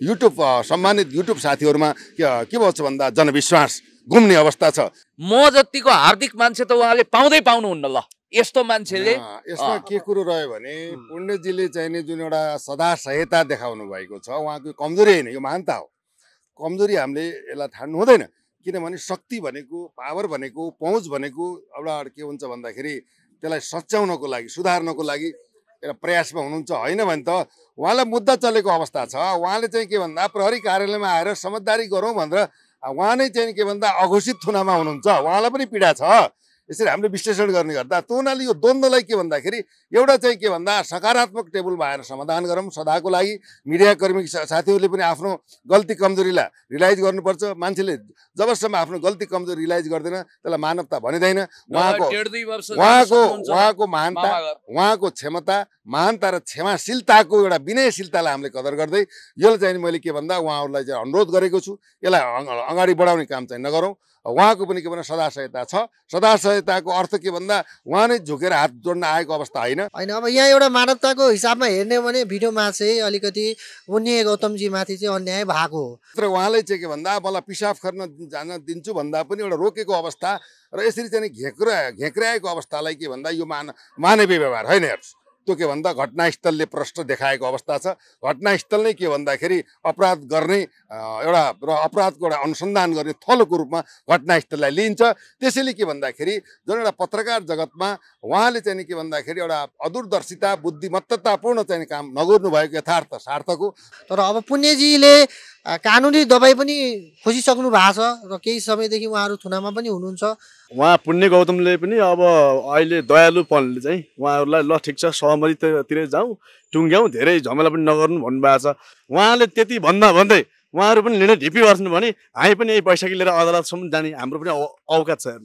YouTube सम्मानित YouTube साथीहरूमा के भन्छ भन्दा जनविश्वास गुम्ने अवस्था छ। म जतिको हार्दिक मान्छे त उहाँले पाउँदै पाउनुहुन्न ल। यस्तो मान्छेले यसमा। के कुरो रह्यो भने पुण्यजीले चाहिँ नि जुन एउटा सदा सहायता देखाउनु भएको छ उहाँको कमजोरी होइन यो महानता हो। कमजोरी हामीले यसलाई ठान्नु हुँदैन। किनभने शक्ति भनेको पावर भनेको पहुँच भनेको एउटा के हुन्छ भन्दाखेरि त्यसलाई सच्याउनको लागि सुधार्नको लागि एउटा प्रयासमा हुनुहुन्छ होइन भने त उहाँलाई मुद्दा चलेको अवस्था छ। उहाँले चाहिँ के भन्दा प्रहरी कार्यालयमा आएर समझदारी गरौँ भनेर उहाँ नै चाहिँ के भन्दा अघोषित थुनामा हुनुहुन्छ। उहाँलाई पनि पीडा छ। यसरी हामीले विश्लेषण गर्ने गर्दा त्यो हुनाले यो द्वन्द्वलाई के भन्दाखेरि एउटा चाहिँ के भन्दा सकारात्मक टेबलमा आएर समाधान गरौँ सदाको लागि। मिडियाकर्मी साथीहरूले पनि आफ्नो गल्ती कमजोरीलाई रिलाइज गर्नुपर्छ। मान्छेले जबसम्म आफ्नो गल्ती कमजोरी रिलाइज गर्दैन त्यसलाई मानवता भनिँदैन। उहाँको उहाँको उहाँको महानता। उहाँको क्षमता महानता र क्षमाशीलताको एउटा विनयशीलतालाई हामीले कदर गर्दै यसलाई चाहिँ मैले के भन्दा उहाँहरूलाई चाहिँ अनुरोध गरेको छु। यसलाई अग- अगाडि बढाउने काम चाहिँ नगरौँ। उहाँको पनि के भन्दा सदा सहायता छ। सदा सहायताको अर्थ के भन्दा उहाँ नै झुकेर हात जोड्न आएको अवस्था होइन। होइन अब यहाँ एउटा मानवताको हिसाबमा हेर्ने हो भने भिडियोमा चाहिँ अलिकति उन्नी गौतमजी माथि चाहिँ अन्याय भएको हो। तर उहाँले चाहिँ के भन्दा मलाई पिसाब खर्न जान दिन्छु भन्दा पनि एउटा रोकेको अवस्था र यसरी चाहिँ घेक्रा घेक्राएको अवस्थालाई के भन्दा यो मान मानवीय व्यवहार होइन हेर्नुहोस्। त्यो के भन्दा घटनास्थलले प्रश्न देखाएको अवस्था छ। घटनास्थल नै के भन्दाखेरि अपराध गर्ने एउटा र अपराधको एउटा अनुसन्धान गर्ने थलोको रूपमा घटनास्थललाई लिइन्छ। त्यसैले के भन्दाखेरि जुन एउटा पत्रकार जगतमा उहाँले चाहिँ के भन्दाखेरि एउटा अदूरदर्शिता बुद्धिमत्तापूर्ण चाहिँ काम नगर्नु भएको यथार्थ सार्थक तर अब पुण्यजीले कानुनी दबाई पनि खोजिसक्नु भएको छ र केही समयदेखि उहाँहरू थुनामा पनि हुनुहुन्छ। उहाँ पुण्य गौतमले पनि अब अहिले दयालुपनले चाहिँ उहाँहरूलाई ल ठिक छ सहमतितिर जाउँ टुङ्ग्याउँ धेरै झमेला पनि नगर्नु भन्नुभएको छ। उहाँले त्यति भन्दा भन्दै उहाँहरू पनि निर्णय ढिपी गर्छन् भने हामी पनि यही पैसा लिएर अदालतसम्म जाने हाम्रो पनि औकात छ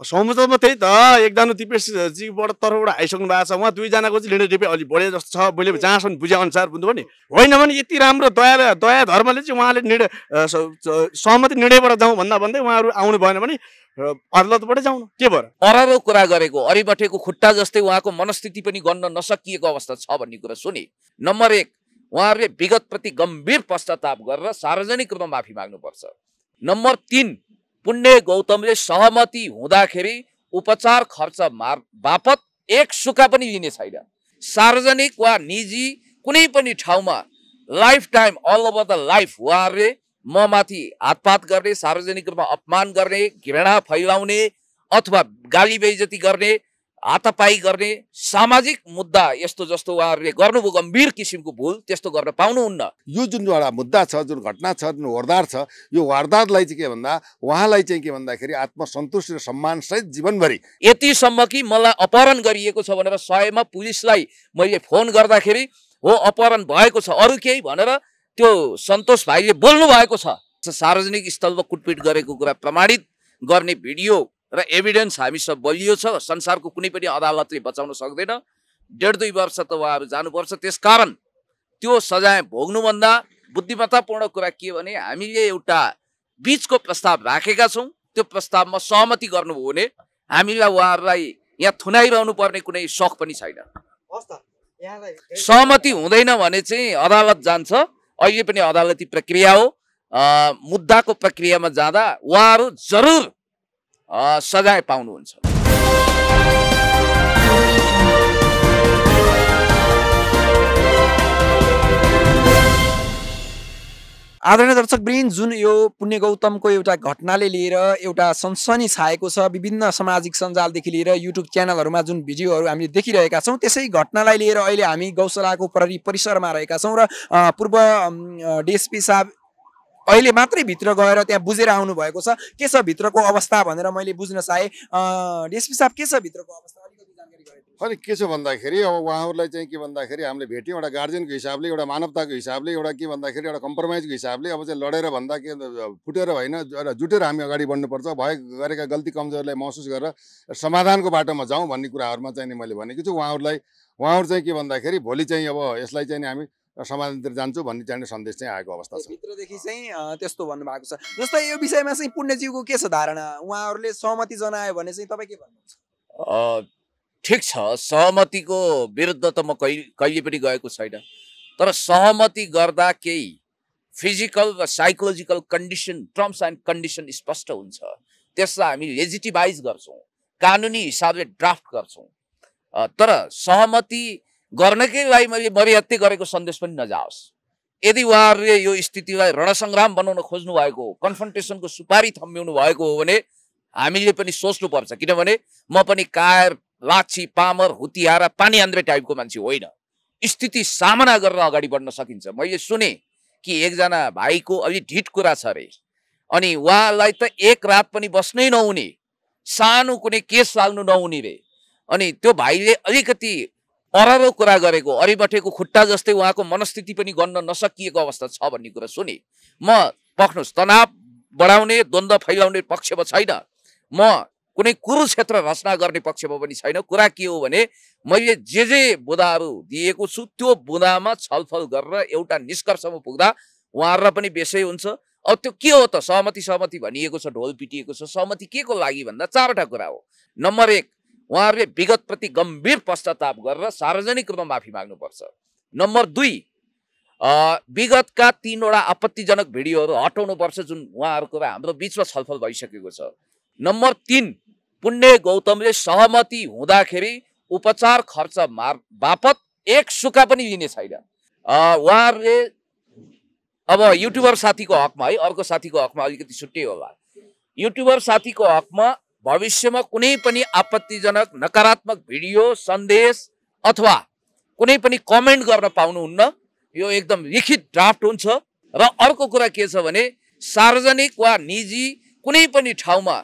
सम्झौतामा त्यही त एकजना दिपेशजीबाट तर्फबाट आइसक्नु भएको छ उहाँ दुईजनाको चाहिँ ढिपी अलि बढे जस्तो छ मैले जहाँसम्म बुझे अनुसार बुझ्नु नि होइन भने यति राम्रो दया दया धर्मले चाहिँ उहाँले निर्णय सहमति निर्णयबाट जाउँ भन्दा भन्दै उहाँहरू आउनु भएन भने अदालतबाटै जाउँ के भएर अरबो कुरा गरेको अरिबठेको खुट्टा जस्तै उहाँको मनस्थिति पनि गर्न नसकिएको अवस्था छ भन्ने कुरा सुने। नम्बर एक उहाँहरूले विगतप्रति गम्भीर पश्चाताप गरेर सार्वजनिक रूपमा माफी माग्नुपर्छ। नम्बर तिन पुण्य गौतमले सहमति हुँदाखेरि उपचार खर्च मार बापत एक सुका पनि लिने छैन। सार्वजनिक वा निजी कुनै पनि ठाउँमा lifetime all over the life उहाँहरूले म माथि हातपात गर्ने सार्वजनिक रूपमा अपमान गर्ने घृणा फैलाउने अथवा गाली बेइज्जती गर्ने हातापाई गर्ने सामाजिक मुद्दा यस्तो जस्तो उहाँहरूले गर्नुभयो। गम्भीर किसिमको भुल त्यस्तो गर्न पाउनुहुन्न। यो जुन एउटा मुद्दा छ जुन घटना छ जुन वारदात छ यो वारदातलाई चाहिँ के भन्दा उहाँलाई चाहिँ के भन्दाखेरि आत्मसन्तुष्टि र सम्मानसहित जीवनभरि यतिसम्म कि मलाई अपहरण गरिएको छ भनेर सयमा पुलिसलाई मैले फोन गर्दाखेरि हो अपहरण भएको छ अरू केही भनेर त्यो सन्तोष भाइले बोल्नु भएको छ। सार्वजनिक स्थलमा कुटपिट गरेको कुरा प्रमाणित गर्ने भिडियो र एभिडेन्स हामीसँग बलियो छ संसारको कुनै पनि अदालतले बचाउन सक्दैन। डेढ दुई वर्ष त उहाँहरू जानुपर्छ। त्यसकारण त्यो सजाय भोग्नुभन्दा बुद्धिमत्तापूर्ण कुरा के भने हामीले एउटा बिचको प्रस्ताव राखेका छौँ। त्यो प्रस्तावमा सहमति गर्नुभयो भने हामीलाई उहाँहरूलाई यहाँ थुनाइरहनु पर्ने कुनै सख पनि छैन। सहमति हुँदैन भने चाहिँ अदालत जान्छ। अहिले पनि अदालती प्रक्रिया हो। मुद्दाको प्रक्रियामा जाँदा उहाँहरू जरुर सजाय पाउनुहुन्छ। आदरणीय दर्शक जुन यो पुण्य गौतमको एउटा घटनाले लिएर एउटा सनसनी छाएको छ विभिन्न सामाजिक सञ्जालदेखि लिएर युट्युब च्यानलहरूमा जुन भिडियोहरू हामीले देखिरहेका छौँ त्यसै घटनालाई लिएर अहिले हामी गौशालाको प्रहरी परिसरमा रहेका छौँ र पूर्व डिएसपी साहब अहिले मात्रै भित्र गएर त्यहाँ बुझेर आउनु भएको छ। के छ भित्रको अवस्था भनेर मैले बुझ्न चाहेँ डिएसपी साहब के छ भित्रको अवस्था? अलिकति। अनि के छ भन्दाखेरि अब उहाँहरूलाई चाहिँ के भन्दाखेरि हामीले भेट्यौँ एउटा गार्जियनको हिसाबले एउटा मानवताको हिसाबले एउटा के भन्दाखेरि एउटा कम्प्रोमाइजको हिसाबले अब चाहिँ लडेर भन्दा के फुटेर होइन एउटा जुटेर हामी अगाडि बढ्नुपर्छ। भए गरेका गल्ती कमजोरीलाई महसुस गरेर समाधानको बाटोमा जाउँ भन्ने कुराहरूमा चाहिँ नि मैले भनेको छु। उहाँहरूलाई उहाँहरू चाहिँ के भन्दाखेरि भोलि चाहिँ अब यसलाई चाहिँ नि हामी समाधानतिर जान्छौँ भन्ने चाहिँ सन्देश चाहिँ आएको अवस्था छ। भित्रदेखि चाहिँ त्यस्तो भन्नुभएको छ। जस्तै यो विषयमा चाहिँ पुण्यजीवको के छ धारणा? उहाँहरूले सहमति जनायो भने चाहिँ तपाईँ के भन्नुहुन्छ? अ, ठिक छ। सहमतिको विरुद्ध त म कहिले कहिले पनि गएको छैन। तर सहमति गर्दा केही फिजिकल र psychological condition terms and condition स्पष्ट हुन्छ। त्यसलाई हामी लेजिटिमाइज गर्छौँ। कानुनी हिसाबले ड्राफ्ट गर्छौँ। अ, तर सहमति गर्नकै लागि मैले मरिहत्ते गरेको सन्देश पनि नजाओस्। यदि उहाँहरूले यो स्थितिलाई रणसङ्ग्राम बनाउन खोज्नु भएको हो कन्फन्टेसनको सुपारी थम्ब्याउनु भएको हो भने हामीले पनि सोच्नुपर्छ। किनभने म पनि कायर लाछी पामर हुतियारा पानी आन्द्रे टाइपको मान्छे होइन। स्थिति सामना गरेर अगाडि बढ्न सकिन्छ। मैले सुने कि एकजना भाइको अलि ढिट कुरा छ अरे अनि उहाँलाई त एक रात पनि बस्नै नहुने सानो कुनै केस लाग्नु नहुने रे। अनि त्यो भाइले अलिकति अररो कुरा गरेको अरिबठेको खुट्टा जस्तै उहाँको मनस्थिति पनि गर्न नसकिएको अवस्था छ भन्ने कुरा सुने। म पख्नुहोस् तनाव बढाउने द्वन्द्व फैलाउने पक्षमा छैन। म कुनै कुरुक्षेत्र रचना गर्ने पक्षमा पनि छैन। कुरा के हो भने मैले जे जे बुदाहरू दिएको छु त्यो बुदामा छलफल गरेर एउटा निष्कर्षमा पुग्दा उहाँहरूलाई पनि बेसै हुन्छ। अब त्यो के हो त? सहमति सहमति भनिएको छ ढोल पिटिएको छ। सहमति के को लागि भन्दा चारवटा कुरा हो। नम्बर एक उहाँहरूले विगतप्रति गम्भीर पश्चाताप गरेर सार्वजनिक रूपमा माफी माग्नुपर्छ। नम्बर दुई विगतका तिनवटा आपत्तिजनक भिडियोहरू हटाउनुपर्छ जुन उहाँहरूको र हाम्रो बिचमा छलफल भइसकेको छ। नम्बर तिन पुण्य गौतमले सहमति हुँदाखेरि उपचार खर्च मार बापत एक सुका पनि लिने छैन। उहाँहरूले अब युट्युबर साथीको हकमा है अर्को साथीको हकमा अलिकति छुट्टै होला। युट्युबर साथीको हकमा भविष्यमा कुनै पनि आपत्तिजनक नकारात्मक भिडियो सन्देश अथवा कुनै पनि कमेन्ट गर्न पाउनुहुन्न। यो एकदम लिखित ड्राफ्ट हुन्छ। र अर्को कुरा के छ भने सार्वजनिक वा निजी कुनै पनि ठाउँमा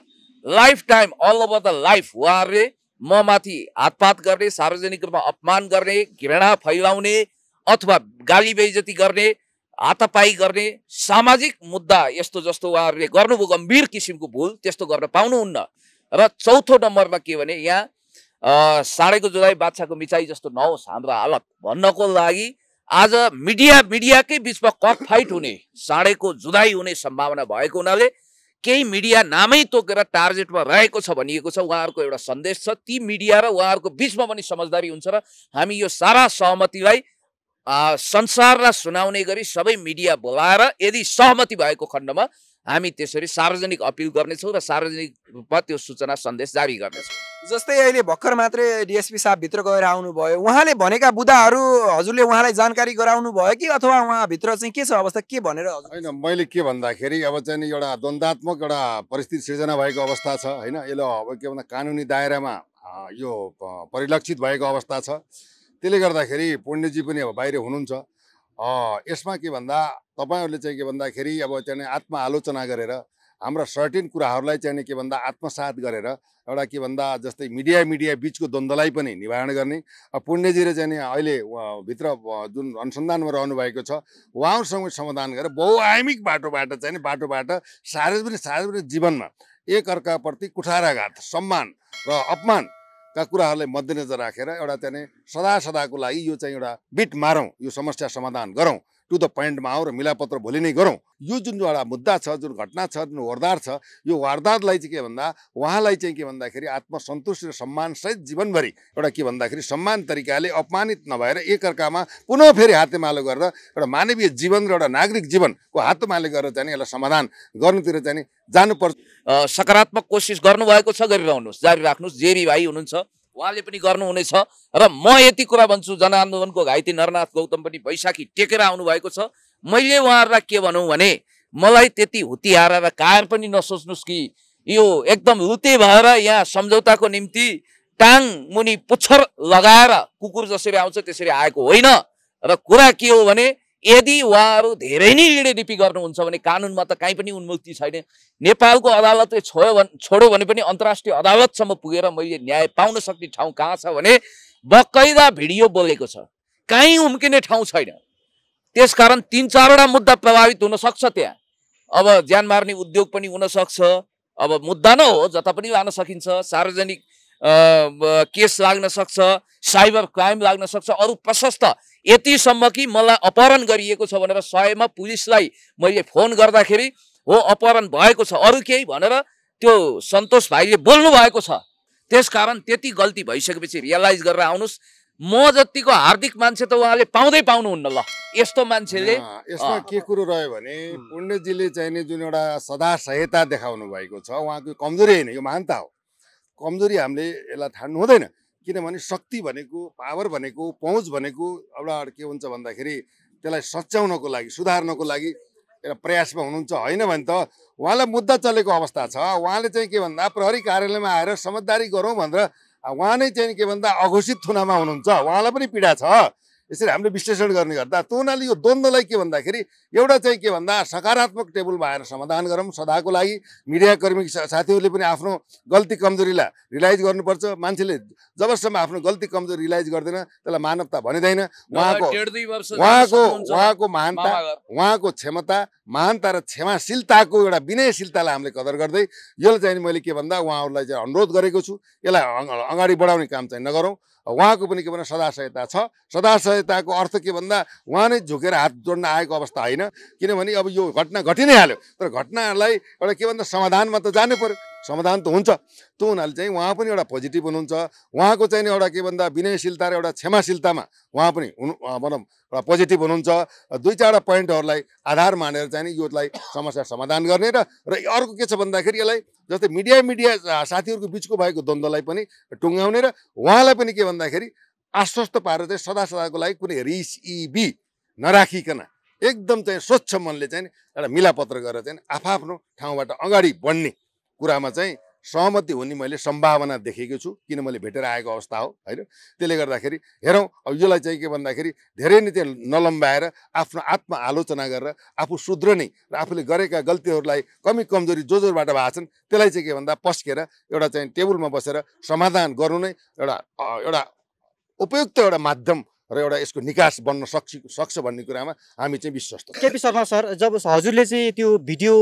lifetime all over the life उहाँहरूले म माथि हातपात गर्ने सार्वजनिक रूपमा अपमान गर्ने घृणा फैलाउने अथवा गाली बेइज्जती गर्ने हातापाई गर्ने सामाजिक मुद्दा यस्तो जस्तो उहाँहरूले गर्नुभयो गम्भीर किसिमको भुल त्यस्तो गर्न पाउनुहुन्न। र चौथो नम्बरमा के भने यहाँ अ, साँडेको जुदाई बादशाहको मिचाइ जस्तो नहोस् हाम्रो हालत। भन्नको लागि आज मिडिया मिडियाकै बिचमा कक फाइट हुने साँडेको जुदाई हुने सम्भावना भएको हुनाले केही मिडिया नामै तोकेर टार्गेटमा रहेको छ भनिएको छ। उहाँहरूको एउटा सन्देश छ। ती मिडिया र उहाँहरूको बिचमा पनि समझदारी हुन्छ र हामी यो सारा सहमतिलाई संसारलाई सुनाउने गरी सबै मिडिया बोलाएर यदि सहमति भएको खण्डमा हामी त्यसरी सार्वजनिक अपिल गर्नेछौँ र सार्वजनिक रूपमा त्यो सूचना सन्देश जारी गर्नेछौँ। जस्तै अहिले भर्खर मात्रै डिएसपी साहब भित्र गएर आउनुभयो। उहाँले भनेका बुदाहरू हजुरले उहाँलाई जानकारी गराउनु भयो कि अथवा उहाँभित्र चाहिँ के छ अवस्था के भनेर हजुर? होइन मैले के भन्दाखेरि अब चाहिँ नि एउटा द्वन्द्वात्मक एउटा परिस्थिति सिर्जना भएको अवस्था छ होइन? यसले अब के भन्दा कानुनी दायरामा यो परिलक्षित भएको अवस्था छ। त्यसले गर्दाखेरि पुण्यजी पनि अब बाहिर हुनुहुन्छ। अँ, यसमा के भन्दा तपाईँहरूले चाहिँ के भन्दाखेरि अब चाहिँ आत्मआलोचना गरेर हाम्रा सर्टेन कुराहरूलाई चाहिँ के भन्दा आत्मसात गरेर एउटा के भन्दा जस्तै मिडिया मिडिया बिचको द्वन्द्वलाई पनि निवारण गर्ने पुण्यजीले चाहिँ अहिले भित्र जुन अनुसन्धानमा रहनुभएको छ उहाँहरूसँग समाधान गरेर बहुआयामिक बाटोबाट चाहिँ बाटोबाट सार्वजनिक सार्वजनिक जीवनमा एक अर्काप्रति कुठाराघात सम्मान र अपमानका कुराहरूलाई मध्यनजर राखेर एउटा चाहिँ सदा सदाको लागि यो चाहिँ एउटा बिट मारौँ यो समस्या समाधान गरौँ। टु द पोइन्टमा आऊ र मिलापत्र भोलि नै गरौँ। यो जुन एउटा मुद्दा छ जुन घटना छ जुन वारदात छ यो वारदातलाई चाहिँ के भन्दा उहाँलाई चाहिँ के भन्दाखेरि आत्मसन्तुष्टि र सम्मानसहित जीवनभरि एउटा के भन्दाखेरि सम्मान तरिकाले अपमानित नभएर एकअर्कामा पुनः फेरि हातेमालो गरेर एउटा मानवीय जीवन र एउटा नागरिक जीवनको हातमाले गरेर चाहिँ यसलाई समाधान गर्नुतिर चाहिँ जानुपर्छ। सकारात्मक कोसिस गर्नुभएको छ गरिरहनुहोस्। जारी राख्नुहोस्। जेरी भाइ हुनुहुन्छ। उहाँले पनि गर्नुहुनेछ र म यति कुरा भन्छु जनआन्दोलनको घाइते नरनाथ गौतम पनि बैशाखी टेकेर आउनुभएको छ। मैले उहाँहरूलाई के भनौँ भने मलाई त्यति हुतिहार र कायर पनि नसोच्नुहोस् कि। यो एकदम हुते भएर यहाँ सम्झौताको निम्ति टाङ मुनि पुच्छर लगाएर कुकुर जसरी आउँछ त्यसरी आएको होइन। र कुरा के हो भने यदि उहाँहरू धेरै नै लिडेलिपी गर्नुहुन्छ भने कानुनमा त काहीँ पनि उन्मुक्ति छैन। नेपालको अदालतले छोयो भने छोड्यो भने पनि अन्तर्राष्ट्रिय अदालतसम्म पुगेर मैले न्याय पाउन सक्ने ठाउँ कहाँ छ भने बकैदा भिडियो बोलेको छ। कहीँ उम्किने ठाउँ छैन। त्यसकारण तिन चारवटा मुद्दा प्रभावित हुन सक्छ त्यहाँ। अब ज्यान मार्ने उद्योग पनि हुन सक्छ अब मुद्दा न हो जता पनि लान सकिन्छ। सार्वजनिक केस लाग्न सक्छ। साइबर क्राइम लाग्न सक्छ। अरू प्रशस्त यतिसम्म कि मलाई अपहरण गरिएको छ भनेर सयमा पुलिसलाई मैले फोन गर्दाखेरि हो अपहरण भएको छ अरू केही भनेर त्यो सन्तोष भाइले बोल्नु भएको छ। त्यसकारण त्यति गल्ती भइसकेपछि रियलाइज गरेर आउनुहोस्। म जतिको हार्दिक मान्छे त उहाँले पाउँदै पाउनुहुन्न ल। यस्तो मान्छेले यसमा। के कुरो रह्यो भने। पुण्यजीले चाहिने जुन एउटा सदा सहायता देखाउनु भएको छ उहाँको कमजोरी होइन यो महानता हो। कमजोरी हामीले यसलाई ठान्नु हुँदैन। किनभने शक्ति भनेको पावर भनेको पहुँच भनेको एउटा के हुन्छ भन्दाखेरि त्यसलाई सच्याउनको लागि सुधार्नको लागि एउटा प्रयासमा हुनुहुन्छ। होइन भने त उहाँलाई मुद्दा चलेको अवस्था छ। उहाँले चाहिँ के भन्दा प्रहरी कार्यालयमा आएर समझदारी गरौँ भनेर उहाँ नै चाहिँ के भन्दा अघोषित थुनामा हुनुहुन्छ। उहाँलाई पनि पीडा छ। यसरी हामीले विश्लेषण गर्ने गर्दा त्यो हुनाले यो द्वन्द्वलाई के भन्दाखेरि एउटा चाहिँ के भन्दा सकारात्मक टेबलमा आएर समाधान गरौँ सदाको लागि मिडियाकर्मी साथीहरूले पनि आफ्नो गल्ती कमजोरीलाई रिलाइज गर्नुपर्छ। मान्छेले जबसम्म आफ्नो गल्ती कमजोरी रिलाइज गर्दैन त्यसलाई मानवता भनिँदैन। उहाँको उहाँको उहाँको महानता। उहाँको क्षमता महानता र क्षमाशीलताको एउटा विनयशीलतालाई हामीले कदर गर्दै यसलाई चाहिँ मैले के भन्दा उहाँहरूलाई चाहिँ अनुरोध गरेको छु। यसलाई अग- अगाडि बढाउने काम चाहिँ नगरौँ। उहाँको पनि के भन्दा सदा सहायता छ। सदा सहायताको अर्थ के भन्दा उहाँ नै झुकेर हात जोड्न आएको अवस्था होइन। किनभने अब यो घटना घटि नै हाल्यो। तर घटनालाई एउटा के भन्दा समाधानमा त जानु पर्यो। समाधान त हुन्छ। त्यो हुनाले चाहिँ उहाँ पनि एउटा पोजिटिभ हुनुहुन्छ। उहाँको चाहिँ एउटा के भन्दा विनयशीलता र एउटा क्षमाशीलतामा उहाँ पनि हुनु भनौँ एउटा पोजिटिभ हुनुहुन्छ। दुई चारवटा पोइन्टहरूलाई आधार मानेर चाहिँ योलाई समस्या समाधान गर्ने र र अर्को के छ भन्दाखेरि यसलाई जस्तै मिडिया मिडिया साथीहरूको बिचको भएको द्वन्द्वलाई पनि टुङ्ग्याउने र उहाँलाई पनि के भन्दाखेरि आश्वस्त पारेर चाहिँ सदा सदाको लागि कुनै रिस इबी नराखिकन एकदम चाहिँ स्वच्छ मनले चाहिँ एउटा मिलापत्र गरेर चाहिँ आफआफ्नो ठाउँबाट अगाडि बढ्ने कुरामा चाहिँ सहमति हुने मैले सम्भावना देखेको छु किन मैले भेटेर आएको अवस्था हो होइन? त्यसले गर्दाखेरि हेरौँ अब यसलाई चाहिँ के भन्दाखेरि धेरै नै त्यहाँ नलम्बाएर आफ्नो आत्म आलोचना गरेर आफू सुध्रने र आफूले गरेका गल्तीहरूलाई कमी कमजोरी जो जोबाट भएको छन् त्यसलाई चाहिँ के भन्दा पस्केर एउटा चाहिँ टेबलमा बसेर समाधान गर्नु नै एउटा एउटा उपयुक्त एउटा माध्यम र एउटा यसको निकास बन्न सक्छ सक्छ भन्ने कुरामा हामी चाहिँ विश्वस्त। केपी शर्मा सर जब हजुरले चाहिँ त्यो भिडियो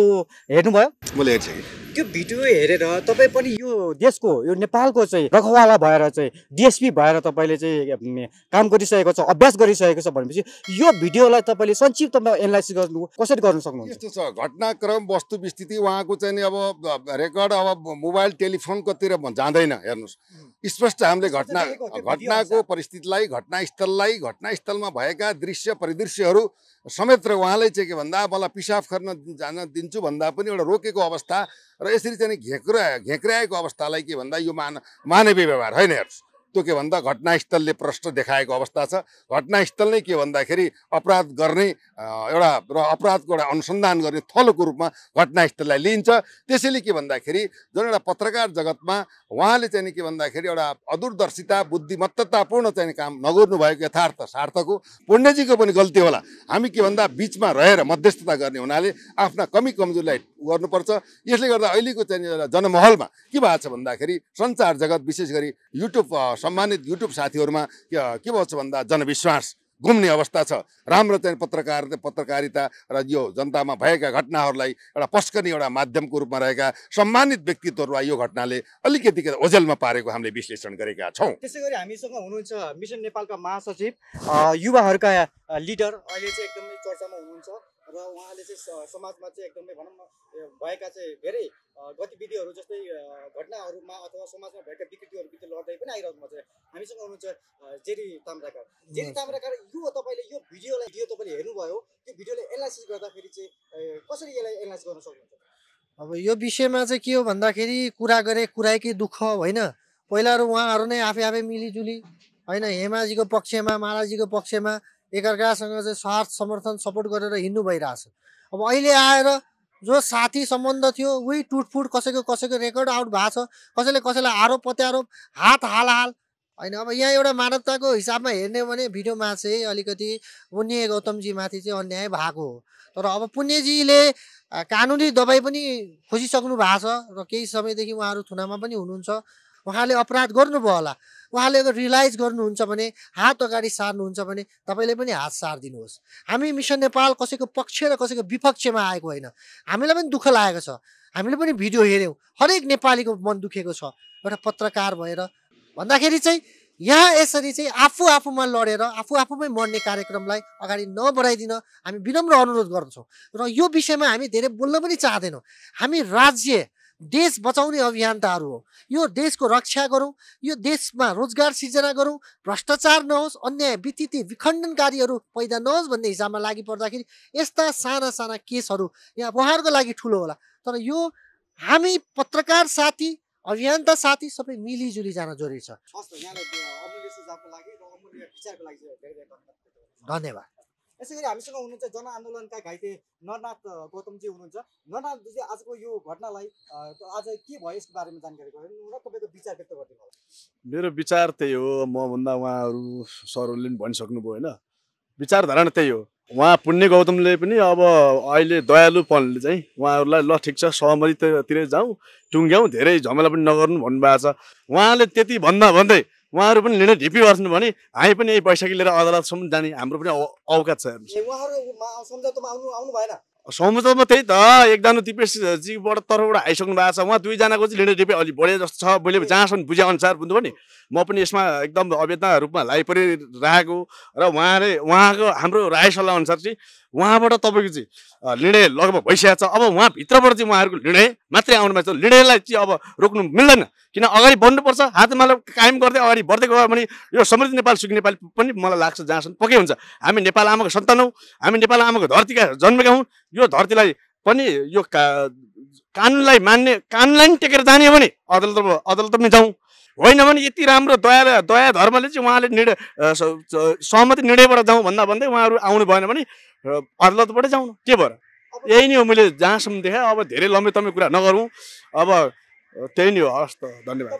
हेर्नुभयो? मैले हेर्छु त्यो भिडियो हेरेर तपाईँ पनि यो देशको यो नेपालको चाहिँ रखवाला भएर चाहिँ डिएसपी भएर तपाईँले चाहिँ काम गरिसकेको छ अभ्यास गरिसकेको छ भनेपछि यो भिडियोलाई तपाईँले संक्षिप्तमा एनालाइसिस गर्नु कसरी गर्न सक्नुहुन्छ? यस्तो छ घटनाक्रम वस्तुविस्थिति उहाँको चाहिँ नि अब रेकर्ड अब मोबाइल टेलिफोनकोतिर जाँदैन हेर्नुहोस्। स्पष्ट हामीले घटना घटनाको परिस्थितिलाई घटनास्थललाई घटनास्थलमा भएका दृश्य परिदृश्यहरू समेत र उहाँलाई चाहिँ के भन्दा मलाई पिसाब खर्न जान दिन्छु भन्दा पनि एउटा रोकेको अवस्था र यसरी चाहिँ घेक्रा घेक्राएको अवस्थालाई के भन्दा यो मान मानवीय व्यवहार होइन हेर्नुहोस्। त्यो के भन्दा घटनास्थलले प्रष्ट देखाएको अवस्था छ। घटनास्थल नै के भन्दाखेरि अपराध गर्ने एउटा र अपराधको एउटा अनुसन्धान गर्ने थलोको रूपमा घटनास्थललाई लिइन्छ। त्यसैले के भन्दाखेरि जुन एउटा पत्रकार जगतमा उहाँले चाहिँ के भन्दाखेरि एउटा अदूरदर्शिता बुद्धिमत्ततापूर्ण चाहिँ काम नगर्नु भएको यथार्थ सार्थको पुण्यजीको पनि गल्ती होला। हामी के भन्दा बिचमा रहेर मध्यस्थता गर्ने हुनाले आफ्ना कमी कमजोरीलाई गर्नुपर्छ। यसले गर्दा अहिलेको चाहिँ एउटा जनमहलमा के भएको छ भन्दाखेरि सञ्चार जगत विशेष गरी युट्युब सम्मानित युट्युब साथीहरूमा के भएको छ भन्दा जनविश्वास घुम्ने अवस्था छ। राम्रो चाहिँ पत्रकार पत्रकारिता र यो जनतामा भएका घटनाहरूलाई एउटा पस्कने एउटा माध्यमको रूपमा रहेका सम्मानित व्यक्तित्वहरूलाई यो घटनाले अलिकति ओझेलमा पारेको हामीले विश्लेषण गरेका छौँ। त्यसै गरी हामीसँग हुनुहुन्छ मिसन नेपालका महासचिव युवाहरूका लिडर। अहिले चाहिँ एकदमै चर्चामा हुनुहुन्छ। र उहाँले चाहिँ समाजमा चाहिँ एकदमै भनौँ न भएका चाहिँ धेरै गतिविधिहरू जस्तै घटनाहरूमा अथवा समाजमा भएका विकृतिहरूभित्र लड्दै पनि आइरहनु भएको छ हामीसँग हुनुहुन्छ जेरी ताम्राकार। जेरी ताम्राकार यो तपाईँले यो भिडियोलाई भिडियो तपाईँले हेर्नुभयो त्यो भिडियोले एनालाइसिस गर्दाखेरि चाहिँ कसरी यसलाई एनालाइस गर्न सक्नुहुन्छ? अब यो विषयमा चाहिँ के हो भन्दाखेरि कुरा गरे कुराकै दुःख होइन। पहिलाहरू उहाँहरू नै आफै आफै मिलिजुली होइन हेमाजीको पक्षमा मालाजीको पक्षमा एकअर्कासँग चाहिँ स्वार्थ समर्थन सपोर्ट गरेर हिँड्नु भइरहेछ। अब अहिले आएर जो साथी सम्बन्ध थियो उही टुटफुट कसैको कसैको रेकर्ड आउट भएको छ कसैले कसैलाई आरोप प्रत्यारोप हात हाल हाल होइन अब यहाँ एउटा मानवताको हिसाबमा हेर्ने हो भने भिडियोमा चाहिँ अलिकति पुण्य गौतमजीमाथि चाहिँ अन्याय भएको हो। तर अब पुण्यजीले कानुनी दबाई पनि खोजिसक्नु भएको छ र केही समयदेखि उहाँहरू थुनामा पनि हुनुहुन्छ। उहाँले अपराध गर्नुभयो होला। उहाँले अगर रियलाइज गर्नुहुन्छ भने हात अगाडि सार्नुहुन्छ भने तपाईँले पनि हात सारिदिनुहोस्। हामी मिसन नेपाल कसैको पक्ष र कसैको विपक्षमा आएको होइन। हामीलाई पनि दुःख लागेको छ। हामीले पनि भिडियो हेऱ्यौँ। हरेक नेपालीको मन दुखेको छ। एउटा पत्रकार भएर भन्दाखेरि चाहिँ यहाँ यसरी चाहिँ आफू आफूमा लडेर आफू आफूमै मर्ने कार्यक्रमलाई अगाडि नबढाइदिन हामी विनम्र अनुरोध गर्दछौँ। र यो विषयमा हामी धेरै बोल्न पनि चाहँदैनौँ। हामी राज्य देश बचाउने अभियन्ताहरू हो। यो देशको रक्षा गरौँ यो देशमा रोजगार सिर्जना गरौँ भ्रष्टाचार नहोस् अन्याय वित्तीय विखण्डनकारीहरू पैदा नहोस् भन्ने हिसाबमा लागि पर्दाखेरि यस्ता साना साना केसहरू यहाँ उहाँहरूको लागि ठुलो होला। तर यो हामी पत्रकार साथी अभियन्ता साथी सबै मिलिजुली जान जरुरी छ धन्यवाद। यसै गरी हामीसँग हुनुहुन्छ जनआन्दोलनका घाइते नरनाथ गौतमजी हुनुहुन्छ। नरनाथजी आजको यो घटनालाई आज के भयो यसको बारेमा जानकारी गराउनु र तपाईँको विचार व्यक्त गरिदिनु मेरो विचार त्यही हो। मभन्दा उहाँहरू सरहरूले पनि भनिसक्नुभयो होइन। विचारधारा त्यही हो। उहाँ पुण्य गौतमले पनि अब अहिले दयालुपनले चाहिँ उहाँहरूलाई ल ठिक छ सहमतितिरै जाउँ टुङ्ग्याउँ धेरै झमेला पनि नगर्नु भन्नुभएको छ। उहाँले त्यति भन्दा भन्दै उहाँहरू पनि निर्णय ढिपी गर्छन् भने हामी पनि यही बैशाखी लिएर अदालतसम्म जाने हाम्रो पनि औकात छ संसदमा त्यही त एकजना दिपेशजीबाट तर्फबाट आइसक्नु भएको छ। उहाँ दुईजनाको चाहिँ लिडर डिपे अलिक बढे जस्तो छ। मैले जहाँसम्म बुझे अनुसार बुझ्नु नि म पनि यसमा एकदम अवेदना रूपमा लागिपरिरहेको र उहाँले उहाँको हाम्रो राय सल्लाह अनुसार चाहिँ उहाँबाट तपाईँको चाहिँ निर्णय लगभग भइसकेको छ। अब उहाँभित्रबाट चाहिँ उहाँहरूको निर्णय मात्रै आउनु भएको छ। निर्णयलाई चाहिँ अब रोक्नु मिल्दैन। किन अगाडि बढ्नुपर्छ हातमाला कायम गर्दै अगाडि बढ्दै गयो भने यो समृद्ध नेपाल सुखी नेपाल पनि मलाई लाग्छ जहाँसम्म पक्कै हुन्छ। हामी नेपाल आमाको सन्तान हौँ। हामी नेपाल आमाको धरतीका जन्मेका हौँ। यो धरतीलाई पनि यो का कानुनलाई मान्ने कानुनलाई नि टेकेर जाने हो भने अदालत अदालत पनि जाउँ। होइन भने यति राम्रो दया दया धर्मले चाहिँ उहाँले निर्णय सहमति निर्णयबाट जाउँ भन्दा भन्दै उहाँहरू आउनु भएन भने अदालतबाटै जाउँ के भएर यही नै हो मैले जहाँसम्म देखाएँ अब धेरै लम्बे तम्बे कुरा नगरौँ। अब त्यही नै हो। हस् त धन्यवाद?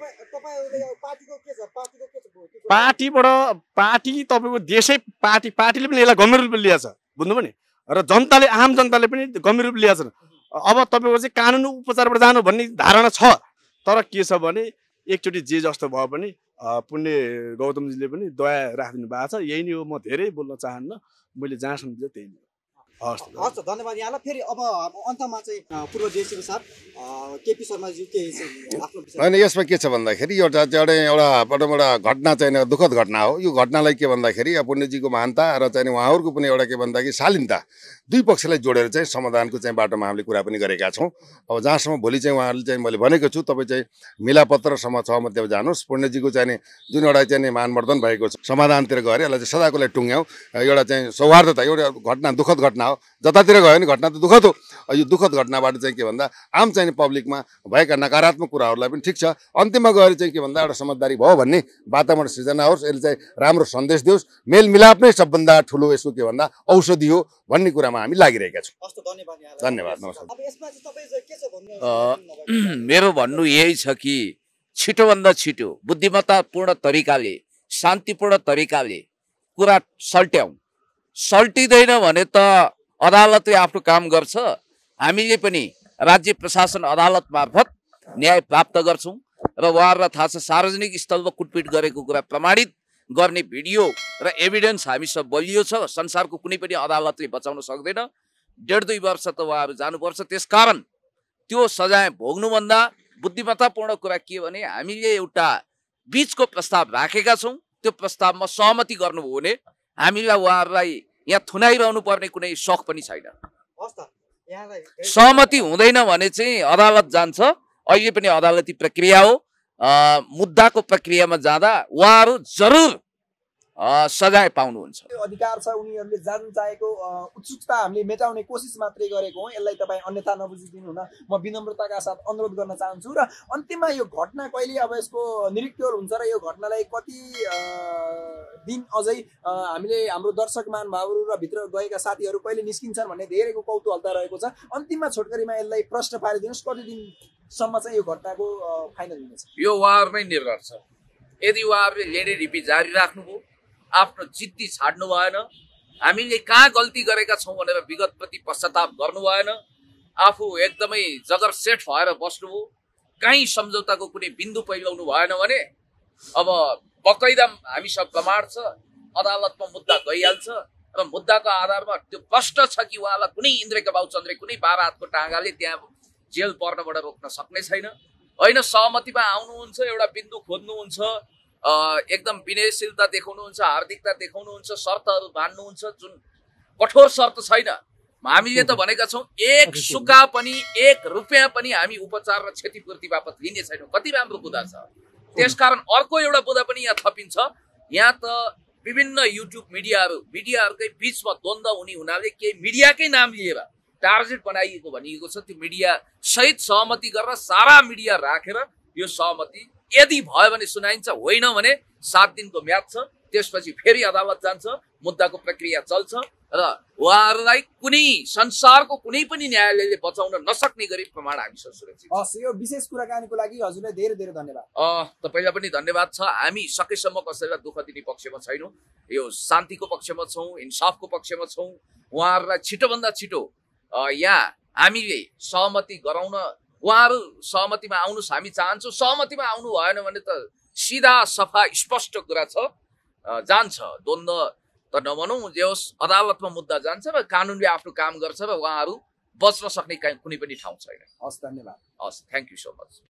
पार्टीबाट पार्टी तपाईँको देशै पार्टी पार्टीले पनि यसलाई गम्भीर रूपले लिएको छ बुझ्नुभयो नि? र जनताले आम जनताले पनि गम्भीर रूपले लिएको छ अब तपाईँको चाहिँ कानुन उपचारबाट जानु भन्ने धारणा छ तर के छ भने एकचोटि जे जस्तो पनि अ, पुण्य गौतमजीले पनि दया राखिदिनु भएको छ। यही नै हो म धेरै बोल्न चाहन्न। मैले जहाँसम्म त्यही नै हो। हस् धन्यवाद। यहाँलाई फेरि अब अन्तमा चाहिँ पूर्व डिएससीको साथ केपी शर्माज्यू के चाहिँ आफ्नो होइन यसमा के छ भन्दाखेरि एउटा एउटा एउटा एउटा एउटा घटना चाहिँ दुःखद घटना हो। यो घटनालाई के भन्दाखेरि अब पुण्यजीको महानता र चाहिँ उहाँहरूको पनि एउटा के भन्दाखेरि शालीनता दुई पक्षलाई जोडेर चाहिँ समाधानको चाहिँ बाटोमा हामीले कुरा पनि गरेका छौँ। अब जहाँसम्म भोलि चाहिँ उहाँहरूले चाहिँ मैले भनेको छु तपाईँ चाहिँ मिलापत्र सम सहमतिमा जानुहोस्। पुण्यजीको चाहिँ नि जुन एउटा चाहिँ नि मानवर्धन भएको छ समाधानतिर गएर यसलाई चाहिँ सदाको लागि टुङ्ग्याउँ। एउटा चाहिँ सौहार्दता एउटा घटना दुःखद घटना हो। जतातिर गयो भने घटना त दुःखद हो। यो दुःखद घटनाबाट चाहिँ के भन्दा आम चाहिँ पब्लिकमा भएका नकारात्मक कुराहरूलाई पनि ठिक छ। अन्तिममा गएर चाहिँ के भन्दा एउटा समझदारी भयो भन्ने वातावरण सृजना होस् यसले चाहिँ राम्रो सन्देश दियोस्। मेलमिलाप नै सबभन्दा ठुलो यसको के भन्दा औषधि हो भन्ने कुरामा हामी लागिरहेका छौँ। धन्यवाद नमस्कार। मेरो भन्नु यही छ कि छिटोभन्दा छिटो बुद्धिमत्तापूर्ण तरिकाले शान्तिपूर्ण तरिकाले कुरा सल्ट्याउँ सल्टिँदैन भने त अदालतले आफ्नो काम गर्छ। हामीले पनि राज्य प्रशासन अदालत मार्फत न्याय प्राप्त गर्छौँ र उहाँहरूलाई थाहा छ सार्वजनिक स्थलमा कुटपिट गरेको कुरा प्रमाणित गर्ने भिडियो र एभिडेन्स हामीसँग बलियो छ। संसारको कुनै पनि अदालतले बचाउन सक्दैन। डेढ दुई वर्ष त उहाँहरू जानुपर्छ। त्यसकारण त्यो सजाय भोग्नुभन्दा बुद्धिमत्तापूर्ण कुरा के भने हामीले एउटा बिचको प्रस्ताव राखेका छौँ। त्यो प्रस्तावमा सहमति गर्नुभयो भने हामीलाई उहाँहरूलाई यहाँ थुनाइरहनु पर्ने कुनै सख पनि छैन। सहमति हुँदैन भने चाहिँ अदालत जान्छ। अहिले पनि अदालती प्रक्रिया हो। मुद्दाको प्रक्रियामा जाँदा उहाँहरू जरुर सजाय पाउनुहुन्छ। त्यो अधिकार छ उनीहरूले जान चाहेको उत्सुकता हामीले मेटाउने कोसिस मात्रै गरेको हौँ। यसलाई तपाईँ अन्यथा नबुझिदिनु हुन म विनम्रताका साथ अनुरोध गर्न चाहन्छु र अन्तिममा यो घटना कहिले अब यसको निरीक्षण हुन्छ र यो घटनालाई कति दिन अझै हामीले हाम्रो दर्शक महानुभावहरू र भित्र गएका साथीहरू कहिले निस्किन्छन् भन्ने धेरैको कौतूहलता रहेको छ। अन्तिममा छोटकरीमा यसलाई प्रश्न पारिदिनुहोस् कति दिनसम्म चाहिँ यो घटनाको फाइनल हुनेछ? यो उहाँहरूमै निर्भर छ। यदि उहाँहरूले लेडे रिपी जारी राख्नुभयो आफ्नो जिद्दी छाड्नु भएन। हामीले कहाँ गल्ती गरेका छौँ भनेर विगतप्रति पश्चाताप गर्नु भएन। आफू एकदमै जगर सेट भएर बस्नुभयो। कहीँ सम्झौताको कुनै बिन्दु पहिलाउनु भएन भने अब बकैदा हामीसँग प्रमाण छ अदालतमा मुद्दा गइहाल्छ। र मुद्दाको आधारमा त्यो प्रष्ट छ कि उहाँलाई कुनै इन्द्रका बाबुचन्द्रे कुनै बाह्र हातको टाँगाले त्यहाँ जेल पर्नबाट रोक्न सक्ने छैन। होइन सहमतिमा आउनुहुन्छ एउटा बिन्दु खोज्नुहुन्छ। एकदम विनयशीलता देखाउनुहुन्छ हार्दिकता देखाउनुहुन्छ शर्तहरू मान्नुहुन्छ जुन कठोर शर्त छैन। हामीले त भनेका छौँ एक सुका पनि एक रुपियाँ पनि हामी उपचार र क्षतिपूर्ति बापत लिने छैनौँ। कति राम्रो बुदा छ। त्यसकारण अर्को एउटा बुदा पनि यहाँ थपिन्छ। यहाँ त विभिन्न युट्युब मिडियाहरू मिडियाहरूकै बिचमा द्वन्द्व हुने हुनाले केही मिडियाकै नाम लिएर टार्गेट बनाइएको भनिएको छ। त्यो मिडिया सहित सहमति गरेर सारा मिडिया राखेर यो सहमति यदि भयो भने सुनाइन्छ होइन भने सात दिनको म्याद छ त्यसपछि फेरि अदालत जान्छ मुद्दाको प्रक्रिया चल्छ र उहाँहरूलाई कुनै संसारको कुनै पनि न्यायालयले बचाउन नसक्ने गरी प्रमाण हामीसँग सुरक्षित। हस् यो विशेष कुराकानीको लागि हजुरलाई धेरै धेरै धन्यवाद। तपाईँलाई पनि धन्यवाद छ। हामी सकेसम्म कसैलाई दुःख दिने पक्षमा छैनौँ। यो शान्तिको पक्षमा छौँ इन्साफको पक्षमा छौँ। उहाँहरूलाई छिटोभन्दा छिटो यहाँ हामीले सहमति गराउन उहाँहरू सहमतिमा आउनुहोस् हामी चाहन्छौँ सहमतिमा आउनु भएन भने त सिधा सफा स्पष्ट कुरा छ। जान्छ। द्वन्द्व त नभनौँ जे होस् अदालतमा मुद्दा जान्छ र कानुनले आफ्नो काम गर्छ र उहाँहरू बच्न सक्ने कुनै पनि ठाउँ छैन। हस् धन्यवाद। हस् थ्याङ्क यू सो मच।